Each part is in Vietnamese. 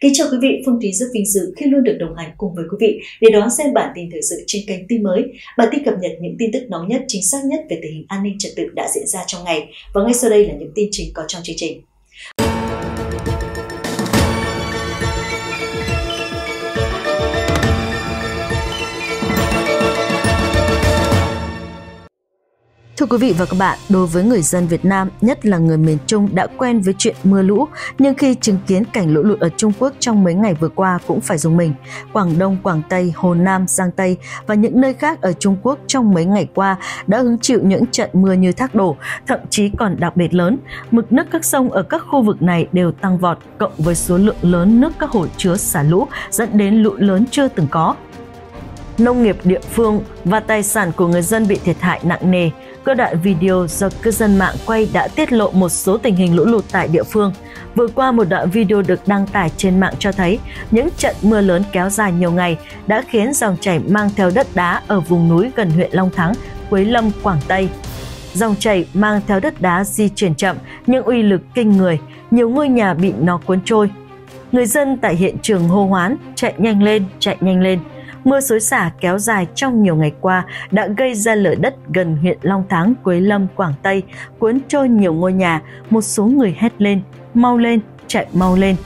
Kính chào quý vị, Phương Thúy rất vinh dự khi luôn được đồng hành cùng với quý vị để đón xem bản tin thời sự trên kênh tin mới. Bản tin cập nhật những tin tức nóng nhất, chính xác nhất về tình hình an ninh trật tự đã diễn ra trong ngày. Và ngay sau đây là những tin chính có trong chương trình. Thưa quý vị và các bạn, đối với người dân Việt Nam, nhất là người miền Trung đã quen với chuyện mưa lũ, nhưng khi chứng kiến cảnh lũ lụt ở Trung Quốc trong mấy ngày vừa qua cũng phải dùng mình. Quảng Đông, Quảng Tây, Hồ Nam, Giang Tây và những nơi khác ở Trung Quốc trong mấy ngày qua đã hứng chịu những trận mưa như thác đổ, thậm chí còn đặc biệt lớn. Mực nước các sông ở các khu vực này đều tăng vọt, cộng với số lượng lớn nước các hồ chứa xả lũ dẫn đến lũ lớn chưa từng có nông nghiệp địa phương và tài sản của người dân bị thiệt hại nặng nề. Cơ đoạn video do cư dân mạng quay đã tiết lộ một số tình hình lũ lụt tại địa phương. Vừa qua một đoạn video được đăng tải trên mạng cho thấy những trận mưa lớn kéo dài nhiều ngày đã khiến dòng chảy mang theo đất đá ở vùng núi gần huyện Long Thắng, Quế Lâm, Quảng Tây. Dòng chảy mang theo đất đá di chuyển chậm nhưng uy lực kinh người, nhiều ngôi nhà bị nó cuốn trôi. Người dân tại hiện trường hô hoán, chạy nhanh lên, chạy nhanh lên – Mưa xối xả kéo dài trong nhiều ngày qua đã gây ra lở đất gần huyện Long Thắng, Quế Lâm, Quảng Tây, cuốn trôi nhiều ngôi nhà, một số người hét lên, mau lên, chạy mau lên.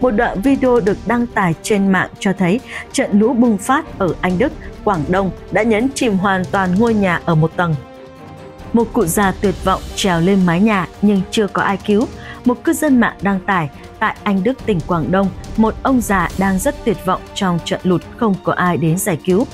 Một đoạn video được đăng tải trên mạng cho thấy trận lũ bùng phát ở Anh Đức, Quảng Đông đã nhấn chìm hoàn toàn ngôi nhà ở một tầng. Một cụ già tuyệt vọng trèo lên mái nhà nhưng chưa có ai cứu. Một cư dân mạng đăng tải tại Anh Đức, tỉnh Quảng Đông, một ông già đang rất tuyệt vọng trong trận lụt không có ai đến giải cứu.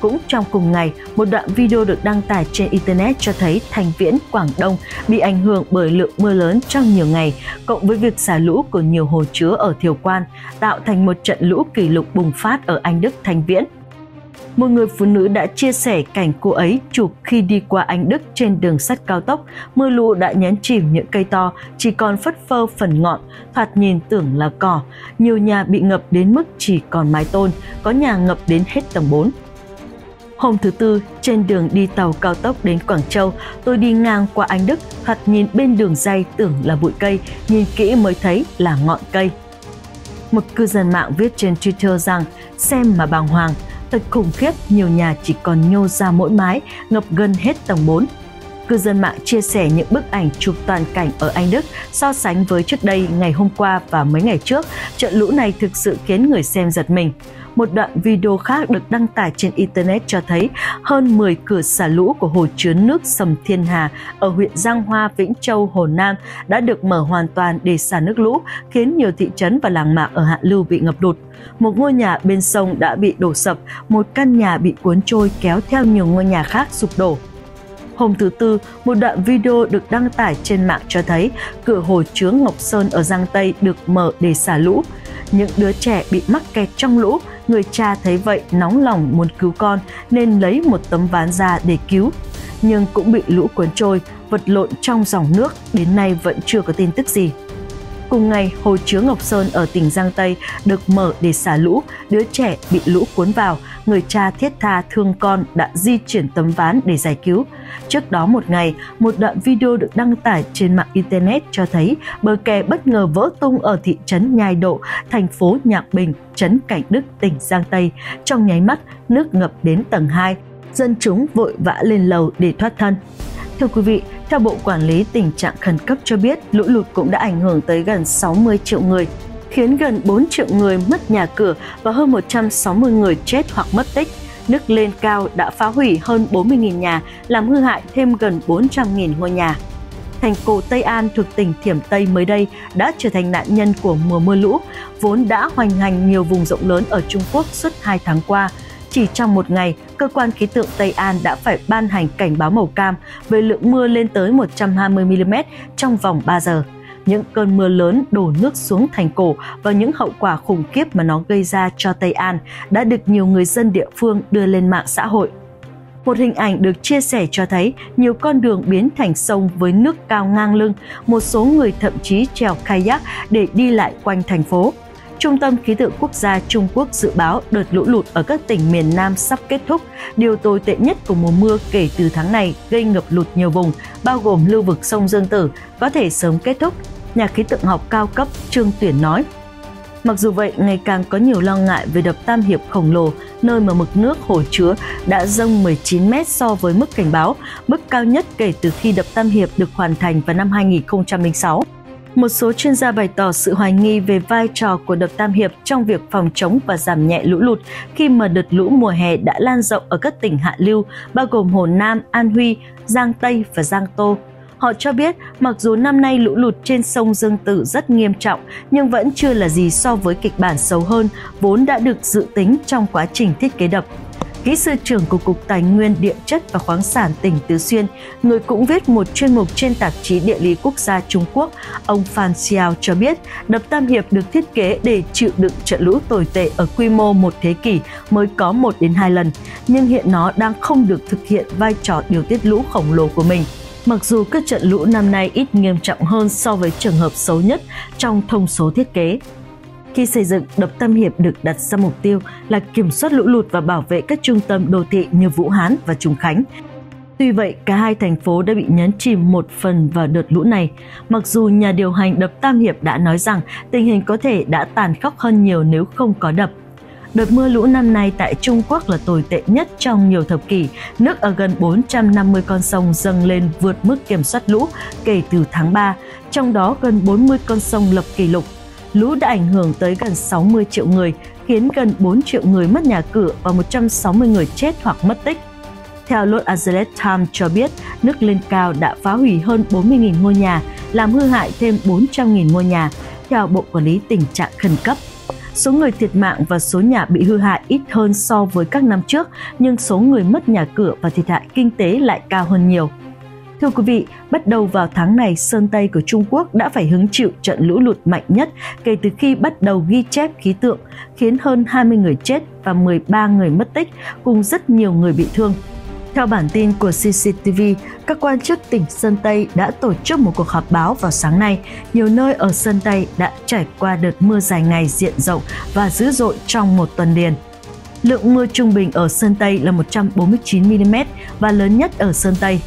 Cũng trong cùng ngày, một đoạn video được đăng tải trên Internet cho thấy Thành Viễn, Quảng Đông bị ảnh hưởng bởi lượng mưa lớn trong nhiều ngày, cộng với việc xả lũ của nhiều hồ chứa ở Thiều Quan, tạo thành một trận lũ kỷ lục bùng phát ở Anh Đức, Thành Viễn một người phụ nữ đã chia sẻ cảnh cô ấy chụp khi đi qua Anh Đức trên đường sắt cao tốc. Mưa lũ đã nhấn chìm những cây to, chỉ còn phất phơ phần ngọn, thoạt nhìn tưởng là cỏ. Nhiều nhà bị ngập đến mức chỉ còn mái tôn, có nhà ngập đến hết tầng 4. Hôm thứ Tư, trên đường đi tàu cao tốc đến Quảng Châu, tôi đi ngang qua Anh Đức, thoạt nhìn bên đường dây tưởng là bụi cây, nhìn kỹ mới thấy là ngọn cây. Một cư dân mạng viết trên Twitter rằng, xem mà bàng hoàng, Thật khủng khiếp, nhiều nhà chỉ còn nhô ra mỗi mái, ngập gần hết tầng 4. Cư dân mạng chia sẻ những bức ảnh chụp toàn cảnh ở Anh Đức so sánh với trước đây ngày hôm qua và mấy ngày trước, trận lũ này thực sự khiến người xem giật mình. Một đoạn video khác được đăng tải trên Internet cho thấy hơn 10 cửa xả lũ của hồ chứa nước Sầm Thiên Hà ở huyện Giang Hoa, Vĩnh Châu, Hồ Nam đã được mở hoàn toàn để xả nước lũ, khiến nhiều thị trấn và làng mạc ở hạ lưu bị ngập lụt. Một ngôi nhà bên sông đã bị đổ sập, một căn nhà bị cuốn trôi kéo theo nhiều ngôi nhà khác sụp đổ. Hôm thứ Tư, một đoạn video được đăng tải trên mạng cho thấy cửa hồ chứa Ngọc Sơn ở Giang Tây được mở để xả lũ. Những đứa trẻ bị mắc kẹt trong lũ, người cha thấy vậy nóng lòng muốn cứu con nên lấy một tấm ván ra để cứu. Nhưng cũng bị lũ cuốn trôi, vật lộn trong dòng nước, đến nay vẫn chưa có tin tức gì. Cùng ngày, hồ chứa Ngọc Sơn ở tỉnh Giang Tây được mở để xả lũ, đứa trẻ bị lũ cuốn vào, người cha thiết tha thương con đã di chuyển tấm ván để giải cứu. Trước đó một ngày, một đoạn video được đăng tải trên mạng Internet cho thấy bờ kè bất ngờ vỡ tung ở thị trấn Nhai Độ, thành phố Nhạc Bình, trấn Cảnh Đức, tỉnh Giang Tây. Trong nháy mắt, nước ngập đến tầng 2. Dân chúng vội vã lên lầu để thoát thân. Thưa quý vị, theo Bộ Quản lý tình trạng khẩn cấp cho biết, lũ lụt cũng đã ảnh hưởng tới gần 60 triệu người, khiến gần 4 triệu người mất nhà cửa và hơn 160 người chết hoặc mất tích. Nước lên cao đã phá hủy hơn 40.000 nhà, làm hư hại thêm gần 400.000 ngôi nhà. Thành cổ Tây An thuộc tỉnh Thiểm Tây mới đây đã trở thành nạn nhân của mùa mưa lũ, vốn đã hoành hành nhiều vùng rộng lớn ở Trung Quốc suốt 2 tháng qua. Chỉ trong một ngày, cơ quan khí tượng Tây An đã phải ban hành cảnh báo màu cam về lượng mưa lên tới 120 mm trong vòng 3 giờ những cơn mưa lớn đổ nước xuống thành cổ và những hậu quả khủng khiếp mà nó gây ra cho Tây An đã được nhiều người dân địa phương đưa lên mạng xã hội. Một hình ảnh được chia sẻ cho thấy nhiều con đường biến thành sông với nước cao ngang lưng, một số người thậm chí trèo kayak để đi lại quanh thành phố. Trung tâm Khí tượng Quốc gia Trung Quốc dự báo đợt lũ lụt ở các tỉnh miền Nam sắp kết thúc. Điều tồi tệ nhất của mùa mưa kể từ tháng này gây ngập lụt nhiều vùng, bao gồm lưu vực sông Dương Tử, có thể sớm kết thúc. Nhà khí tượng học cao cấp Trương Tuyển nói. Mặc dù vậy, ngày càng có nhiều lo ngại về đập Tam Hiệp khổng lồ, nơi mà mực nước hồ chứa đã dâng 19 mét so với mức cảnh báo, mức cao nhất kể từ khi đập Tam Hiệp được hoàn thành vào năm 2006. Một số chuyên gia bày tỏ sự hoài nghi về vai trò của đập Tam Hiệp trong việc phòng chống và giảm nhẹ lũ lụt khi mà đợt lũ mùa hè đã lan rộng ở các tỉnh hạ lưu, bao gồm Hồ Nam, An Huy, Giang Tây và Giang Tô. Họ cho biết mặc dù năm nay lũ lụt trên sông Dương Tử rất nghiêm trọng nhưng vẫn chưa là gì so với kịch bản xấu hơn vốn đã được dự tính trong quá trình thiết kế đập. Kỹ sư trưởng của Cục Tài nguyên Địa chất và Khoáng sản tỉnh Tứ Xuyên, người cũng viết một chuyên mục trên tạp chí Địa lý Quốc gia Trung Quốc, ông Phan Xiao cho biết đập Tam Hiệp được thiết kế để chịu đựng trận lũ tồi tệ ở quy mô một thế kỷ mới có một đến hai lần, nhưng hiện nó đang không được thực hiện vai trò điều tiết lũ khổng lồ của mình. Mặc dù các trận lũ năm nay ít nghiêm trọng hơn so với trường hợp xấu nhất trong thông số thiết kế, khi xây dựng, đập Tam Hiệp được đặt ra mục tiêu là kiểm soát lũ lụt và bảo vệ các trung tâm đô thị như Vũ Hán và Trùng Khánh. Tuy vậy, cả hai thành phố đã bị nhấn chìm một phần vào đợt lũ này, mặc dù nhà điều hành đập Tam Hiệp đã nói rằng tình hình có thể đã tàn khốc hơn nhiều nếu không có đập. Đợt mưa lũ năm nay tại Trung Quốc là tồi tệ nhất trong nhiều thập kỷ. Nước ở gần 450 con sông dâng lên vượt mức kiểm soát lũ kể từ tháng 3, trong đó gần 40 con sông lập kỷ lục lũ đã ảnh hưởng tới gần 60 triệu người, khiến gần 4 triệu người mất nhà cửa và 160 người chết hoặc mất tích. Theo Los Angeles Times cho biết, nước lên cao đã phá hủy hơn 40.000 ngôi nhà, làm hư hại thêm 400.000 ngôi nhà, theo Bộ Quản lý Tình trạng Khẩn cấp. Số người thiệt mạng và số nhà bị hư hại ít hơn so với các năm trước, nhưng số người mất nhà cửa và thiệt hại kinh tế lại cao hơn nhiều. Thưa quý vị, bắt đầu vào tháng này, Sơn Tây của Trung Quốc đã phải hứng chịu trận lũ lụt mạnh nhất kể từ khi bắt đầu ghi chép khí tượng, khiến hơn 20 người chết và 13 người mất tích, cùng rất nhiều người bị thương. Theo bản tin của CCTV, các quan chức tỉnh Sơn Tây đã tổ chức một cuộc họp báo vào sáng nay. Nhiều nơi ở Sơn Tây đã trải qua đợt mưa dài ngày diện rộng và dữ dội trong một tuần liền. Lượng mưa trung bình ở Sơn Tây là 149mm và lớn nhất ở Sơn Tây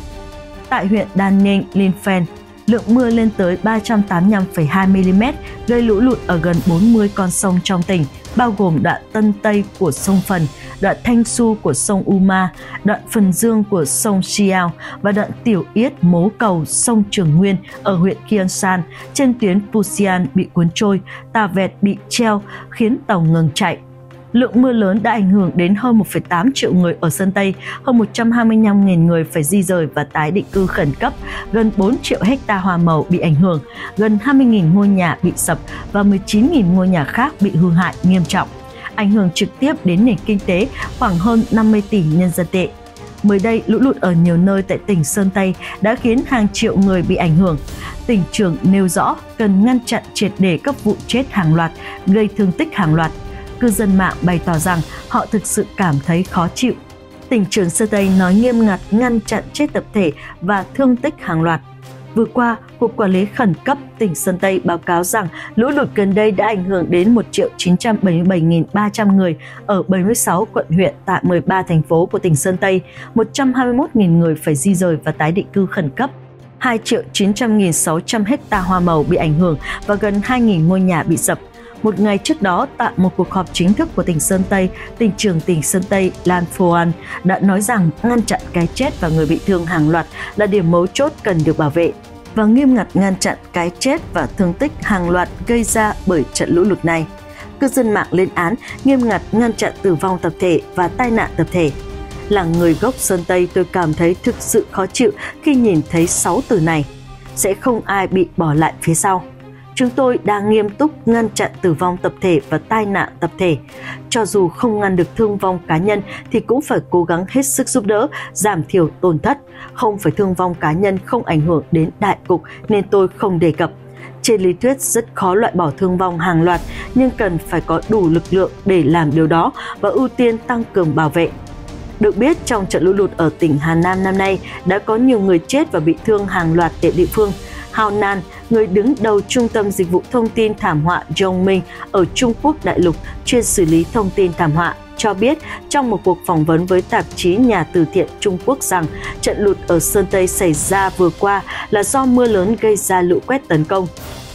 tại huyện Đan Ninh, Linfen, lượng mưa lên tới 385,2 mm, gây lũ lụt ở gần 40 con sông trong tỉnh, bao gồm đoạn Tân Tây của sông Phần, đoạn Thanh Su của sông Uma, đoạn Phần Dương của sông Xiao và đoạn Tiểu Yết Mố Cầu sông Trường Nguyên ở huyện Kiansan. Trên tuyến Puxian bị cuốn trôi, tà vẹt bị treo khiến tàu ngừng chạy lượng mưa lớn đã ảnh hưởng đến hơn 1,8 triệu người ở Sơn Tây, hơn 125.000 người phải di rời và tái định cư khẩn cấp, gần 4 triệu hecta hoa màu bị ảnh hưởng, gần 20.000 ngôi nhà bị sập và 19.000 ngôi nhà khác bị hư hại nghiêm trọng. Ảnh hưởng trực tiếp đến nền kinh tế khoảng hơn 50 tỷ nhân dân tệ. Mới đây, lũ lụt ở nhiều nơi tại tỉnh Sơn Tây đã khiến hàng triệu người bị ảnh hưởng. Tỉnh trưởng nêu rõ cần ngăn chặn triệt để các vụ chết hàng loạt, gây thương tích hàng loạt cư dân mạng bày tỏ rằng họ thực sự cảm thấy khó chịu. Tỉnh trưởng Sơ Tây nói nghiêm ngặt ngăn chặn chết tập thể và thương tích hàng loạt. Vừa qua, Cục Quản lý Khẩn cấp tỉnh Sơn Tây báo cáo rằng lũ lụt gần đây đã ảnh hưởng đến 1 977.300 người ở 76 quận huyện tại 13 thành phố của tỉnh Sơn Tây, 121.000 người phải di rời và tái định cư khẩn cấp. 2 triệu 900.600 hecta hoa màu bị ảnh hưởng và gần 2.000 ngôi nhà bị sập, một ngày trước đó, tại một cuộc họp chính thức của tỉnh Sơn Tây, tỉnh trưởng tỉnh Sơn Tây Lan Phuan đã nói rằng ngăn chặn cái chết và người bị thương hàng loạt là điểm mấu chốt cần được bảo vệ và nghiêm ngặt ngăn chặn cái chết và thương tích hàng loạt gây ra bởi trận lũ lụt này. Cư dân mạng lên án nghiêm ngặt ngăn chặn tử vong tập thể và tai nạn tập thể. Là người gốc Sơn Tây tôi cảm thấy thực sự khó chịu khi nhìn thấy 6 từ này. Sẽ không ai bị bỏ lại phía sau. Chúng tôi đang nghiêm túc ngăn chặn tử vong tập thể và tai nạn tập thể. Cho dù không ngăn được thương vong cá nhân thì cũng phải cố gắng hết sức giúp đỡ, giảm thiểu tổn thất. Không phải thương vong cá nhân không ảnh hưởng đến đại cục nên tôi không đề cập. Trên lý thuyết rất khó loại bỏ thương vong hàng loạt nhưng cần phải có đủ lực lượng để làm điều đó và ưu tiên tăng cường bảo vệ được biết, trong trận lũ lụt ở tỉnh Hà Nam năm nay đã có nhiều người chết và bị thương hàng loạt tại địa phương. Hao Nan, người đứng đầu Trung tâm Dịch vụ Thông tin Thảm họa Zhongming ở Trung Quốc đại lục chuyên xử lý thông tin thảm họa, cho biết trong một cuộc phỏng vấn với tạp chí Nhà từ thiện Trung Quốc rằng trận lụt ở Sơn Tây xảy ra vừa qua là do mưa lớn gây ra lũ quét tấn công.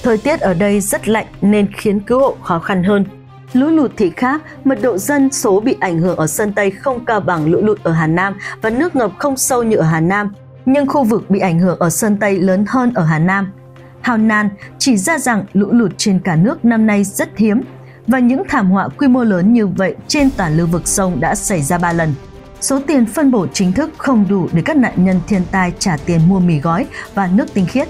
Thời tiết ở đây rất lạnh nên khiến cứu hộ khó khăn hơn. Lũ lụt thì khác, mật độ dân số bị ảnh hưởng ở Sơn Tây không cao bằng lũ lụt ở Hà Nam và nước ngập không sâu như ở Hà Nam, nhưng khu vực bị ảnh hưởng ở Sơn Tây lớn hơn ở Hà Nam. Hào Nan chỉ ra rằng lũ lụt trên cả nước năm nay rất hiếm và những thảm họa quy mô lớn như vậy trên toàn lưu vực sông đã xảy ra 3 lần. Số tiền phân bổ chính thức không đủ để các nạn nhân thiên tai trả tiền mua mì gói và nước tinh khiết.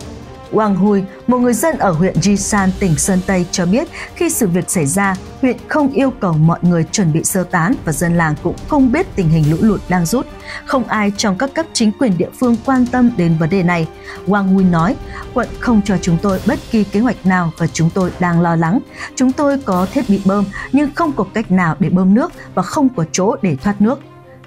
Wang Hui, một người dân ở huyện Jisan, tỉnh Sơn Tây cho biết khi sự việc xảy ra, huyện không yêu cầu mọi người chuẩn bị sơ tán và dân làng cũng không biết tình hình lũ lụt đang rút. Không ai trong các cấp chính quyền địa phương quan tâm đến vấn đề này. Wang Hui nói, quận không cho chúng tôi bất kỳ kế hoạch nào và chúng tôi đang lo lắng. Chúng tôi có thiết bị bơm nhưng không có cách nào để bơm nước và không có chỗ để thoát nước.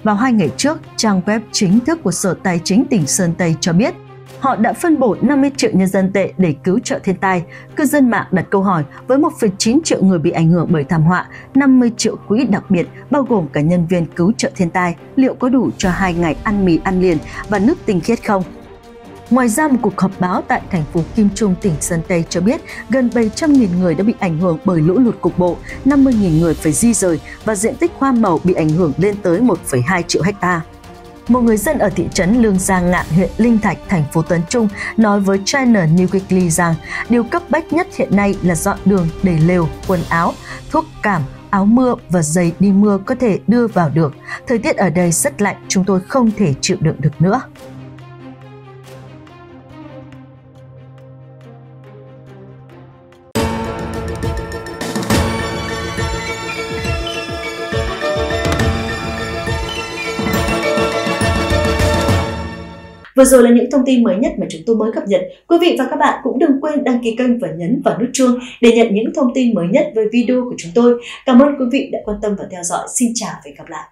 Vào hai ngày trước, trang web chính thức của Sở Tài chính tỉnh Sơn Tây cho biết họ đã phân bổ 50 triệu nhân dân tệ để cứu trợ thiên tai. Cư dân mạng đặt câu hỏi với 1,9 triệu người bị ảnh hưởng bởi thảm họa, 50 triệu quỹ đặc biệt bao gồm cả nhân viên cứu trợ thiên tai, liệu có đủ cho hai ngày ăn mì ăn liền và nước tinh khiết không? Ngoài ra, một cuộc họp báo tại thành phố Kim Trung, tỉnh Sơn Tây cho biết gần 700.000 người đã bị ảnh hưởng bởi lũ lụt cục bộ, 50.000 người phải di rời và diện tích hoa màu bị ảnh hưởng lên tới 1,2 triệu hecta. Một người dân ở thị trấn Lương Giang Ngạn, huyện Linh Thạch, thành phố Tuấn Trung nói với China New Weekly rằng điều cấp bách nhất hiện nay là dọn đường để lều, quần áo, thuốc cảm, áo mưa và giày đi mưa có thể đưa vào được. Thời tiết ở đây rất lạnh, chúng tôi không thể chịu đựng được nữa. Vừa rồi là những thông tin mới nhất mà chúng tôi mới cập nhật. Quý vị và các bạn cũng đừng quên đăng ký kênh và nhấn vào nút chuông để nhận những thông tin mới nhất về video của chúng tôi. Cảm ơn quý vị đã quan tâm và theo dõi. Xin chào và hẹn gặp lại.